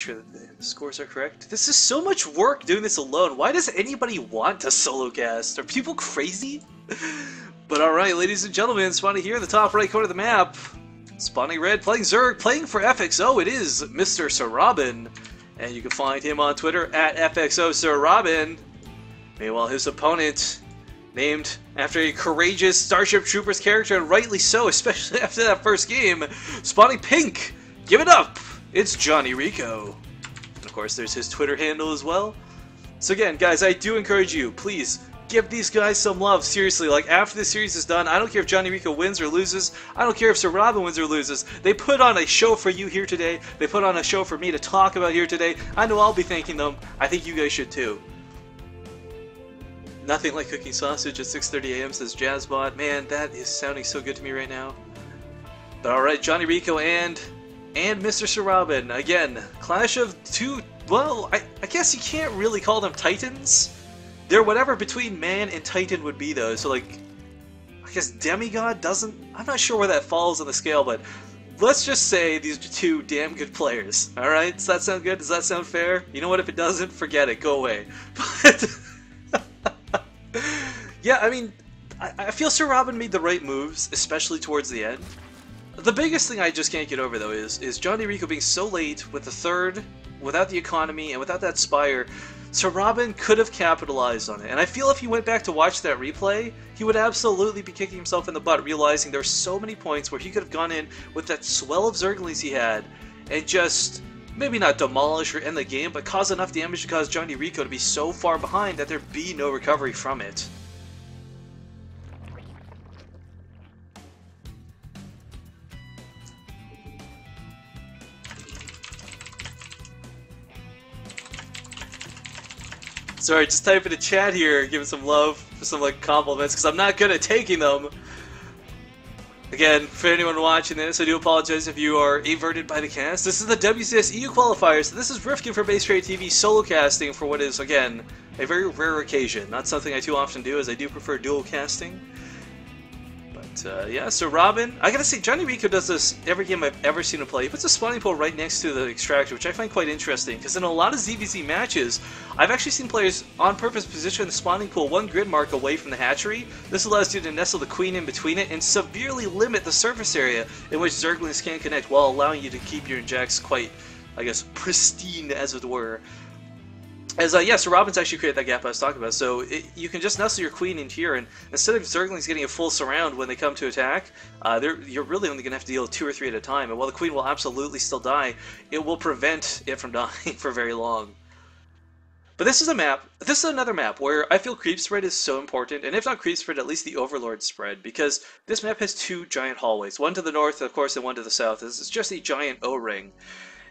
sure that the scores are correct. This is so much work doing this alone. Why does anybody want to solo cast? Are people crazy? but alright, ladies and gentlemen, spawning here in the top right corner of the map. Spawning red, playing Zerg, playing for FXO, it is Mr. Sir Robin. And you can find him on Twitter at FXO Sir Robin. Meanwhile, his opponent, named after a courageous Starship Troopers character, and rightly so, especially after that first game, spawning pink. Give it up! It's Johnny Rico. And of course, there's his Twitter handle as well. So again, guys, I do encourage you, please give these guys some love. Seriously, like after this series is done, I don't care if Johnny Rico wins or loses. I don't care if Sir Robin wins or loses. They put on a show for you here today. They put on a show for me to talk about here today. I know I'll be thanking them. I think you guys should too. Nothing like cooking sausage at 6.30 a.m. says Jazzbot. Man, that is sounding so good to me right now. But alright, Johnny Rico and and Mr. Sir Robin. Again, clash of two, well, I, I guess you can't really call them titans. They're whatever between man and titan would be though, so like, I guess demigod doesn't, I'm not sure where that falls on the scale, but let's just say these are two damn good players, alright? Does that sound good? Does that sound fair? You know what, if it doesn't, forget it, go away. But, yeah, I mean, I, I feel Sir Robin made the right moves, especially towards the end. The biggest thing I just can't get over though is is Johnny Rico being so late with the third, without the economy and without that spire. Sir Robin could have capitalized on it, and I feel if he went back to watch that replay, he would absolutely be kicking himself in the butt, realizing there were so many points where he could have gone in with that swell of Zerglings he had, and just maybe not demolish or end the game, but cause enough damage to cause Johnny Rico to be so far behind that there'd be no recovery from it. Sorry, just type in the chat here, give some love, some like compliments, because I'm not good at taking them. Again, for anyone watching this, I do apologize if you are averted by the cast. This is the WCS EU qualifier, so this is Rifkin for Base Trade TV solo casting for what is, again, a very rare occasion. Not something I too often do, as I do prefer dual casting. Uh, yeah, so Robin, I gotta say, Johnny Rico does this every game I've ever seen him play. He puts a spawning pool right next to the extractor, which I find quite interesting, because in a lot of ZVZ matches, I've actually seen players on purpose position the spawning pool one grid mark away from the hatchery. This allows you to nestle the queen in between it and severely limit the surface area in which Zerglings can connect, while allowing you to keep your injects quite, I guess, pristine, as it were. As uh, yeah, so Robin's actually created that gap I was talking about. So it, you can just nestle your queen in here, and instead of Zerglings getting a full surround when they come to attack, uh, you're really only going to have to deal with two or three at a time. And while the queen will absolutely still die, it will prevent it from dying for very long. But this is a map, this is another map where I feel creep spread is so important, and if not creep spread, at least the overlord spread, because this map has two giant hallways, one to the north, of course, and one to the south. This is just a giant O-ring.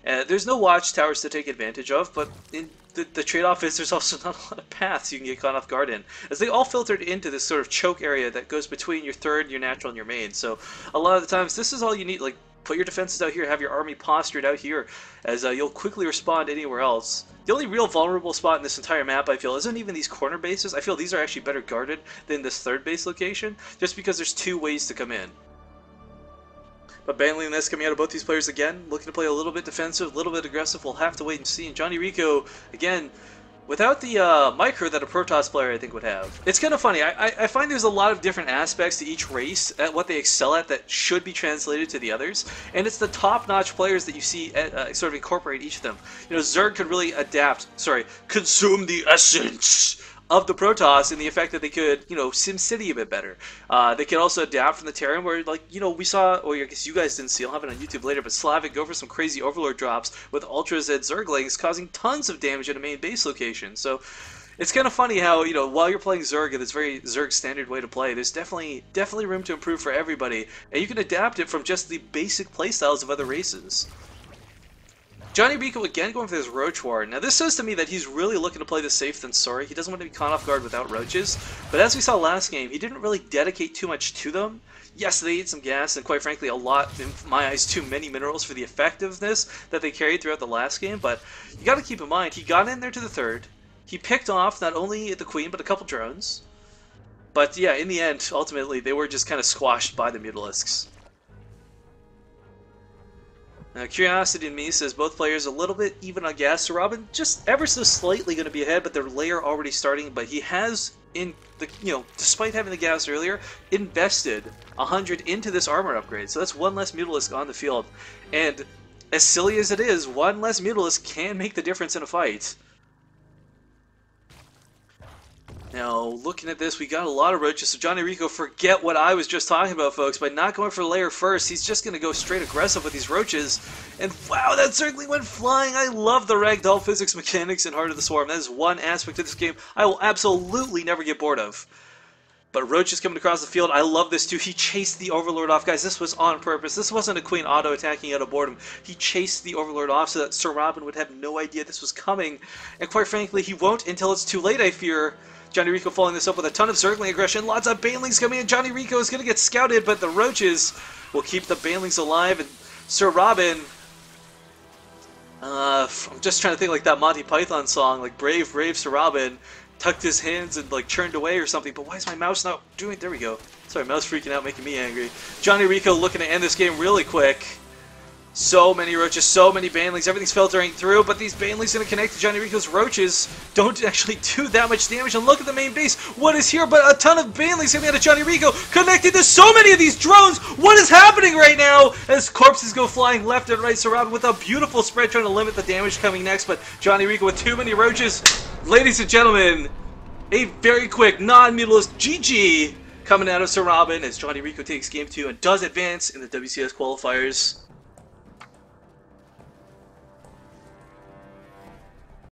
Uh, there's no watchtowers to take advantage of, but in the, the trade-off is there's also not a lot of paths you can get caught off guard in, as they all filtered into this sort of choke area that goes between your third, your natural, and your main. So a lot of the times, this is all you need. Like, put your defenses out here, have your army postured out here, as uh, you'll quickly respond anywhere else. The only real vulnerable spot in this entire map, I feel, isn't even these corner bases. I feel these are actually better guarded than this third base location, just because there's two ways to come in. But Baneling nests coming out of both these players again, looking to play a little bit defensive, a little bit aggressive. We'll have to wait and see. And Johnny Rico, again, without the uh, micro that a Protoss player I think would have. It's kind of funny. I, I, find there's a lot of different aspects to each race at what they excel at that should be translated to the others, and it's the top-notch players that you see at, uh, sort of incorporate each of them. You know, Zerg could really adapt. Sorry, consume the essence of the Protoss in the effect that they could, you know, Sim City a bit better. Uh, they could also adapt from the Terran where, like, you know, we saw, or I guess you guys didn't see, I'll have it on YouTube later, but Slavic go for some crazy Overlord drops with Ultra Z Zerglings causing tons of damage at a main base location. So it's kind of funny how, you know, while you're playing Zerg in this very Zerg standard way to play, there's definitely definitely room to improve for everybody, and you can adapt it from just the basic playstyles of other races. Johnny Rico again going for this Roach Warren. Now this says to me that he's really looking to play this safe than sorry. He doesn't want to be caught off guard without Roaches. But as we saw last game, he didn't really dedicate too much to them. Yes, they eat some gas, and quite frankly, a lot, in my eyes, too many minerals for the effectiveness that they carried throughout the last game. But you got to keep in mind, he got in there to the third. He picked off not only the Queen, but a couple drones. But yeah, in the end, ultimately, they were just kind of squashed by the Mutalisks. Uh, Curiosity in me says both players a little bit even on gas. So Robin just ever so slightly going to be ahead, but their Lair already starting. But he has, in the you know, despite having the gas earlier, invested 100 into this armor upgrade. So that's one less Mutalisk on the field. And as silly as it is, one less Mutalisk can make the difference in a fight. Now, looking at this, we got a lot of roaches, so Johnny Rico, forget what I was just talking about, folks. By not going for Lair first, he's just going to go straight aggressive with these roaches. And wow, that certainly went flying! I love the ragdoll physics mechanics in Heart of the Swarm. That is one aspect of this game I will absolutely never get bored of. But Roach is coming across the field. I love this too. He chased the Overlord off. Guys, this was on purpose. This wasn't a Queen auto attacking out of boredom. He chased the Overlord off so that Sir Robin would have no idea this was coming. And quite frankly, he won't until it's too late, I fear. Johnny Rico following this up with a ton of Zergling aggression. Lots of Banelings coming in. Johnny Rico is going to get scouted, but the Roaches will keep the Banelings alive. And Sir Robin... Uh, I'm just trying to think like that Monty Python song, like Brave, Brave Sir Robin tucked his hands and like turned away or something. But why is my mouse not doing? There we go. Sorry, mouse freaking out, making me angry. Johnny Rico looking to end this game really quick. So many roaches, so many banelings, everything's filtering through, but these banelings gonna connect to Johnny Rico's roaches don't actually do that much damage. And look at the main base. What is here but a ton of banelings coming out of Johnny Rico, connected to so many of these drones. What is happening right now? As corpses go flying left and right, surrounded with a beautiful spread trying to limit the damage coming next, but Johnny Rico with too many roaches. Ladies and gentlemen, a very quick, non-Mutalisk GG coming out of Sir Robin as Johnny Rico takes game two and does advance in the WCS qualifiers.